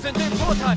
sind im Vorteil.